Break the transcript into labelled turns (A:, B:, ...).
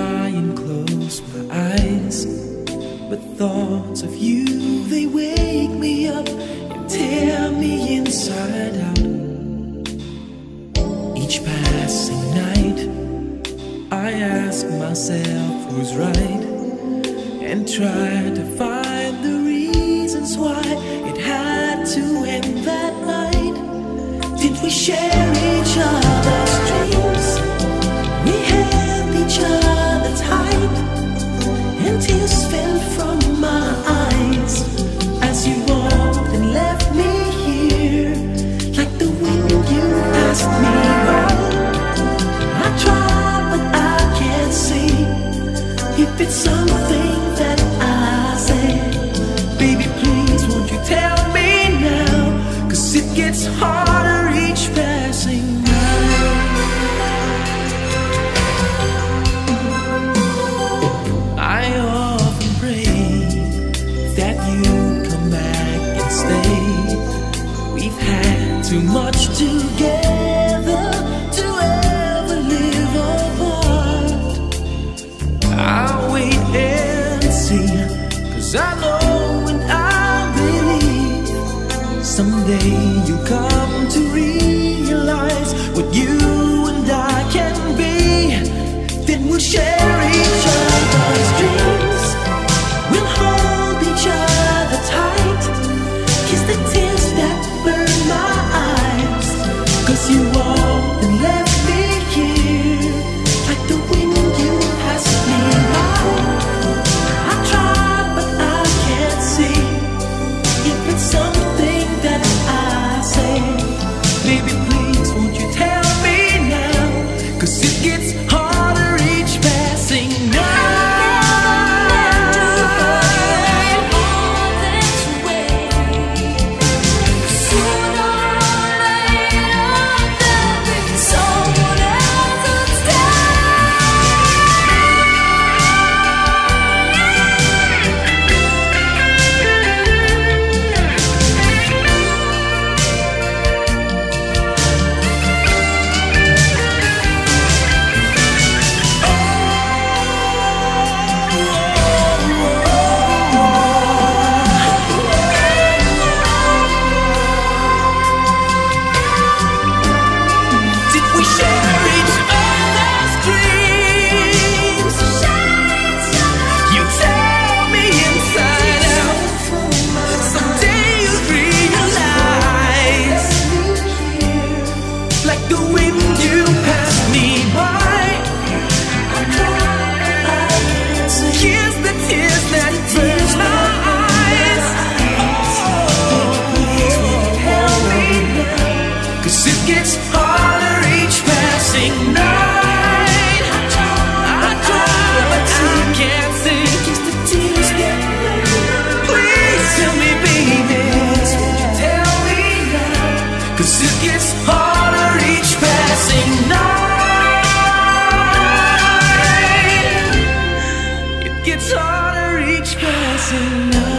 A: try and close my eyes But thoughts of you, they wake me up And tear me inside out Each passing night I ask myself who's right And try to find the reasons why It had to end that night Did we share it? too much together to ever live apart. I'll wait and see, cause I know and I believe someday. Cause it gets harder each passing night. It gets harder each passing night.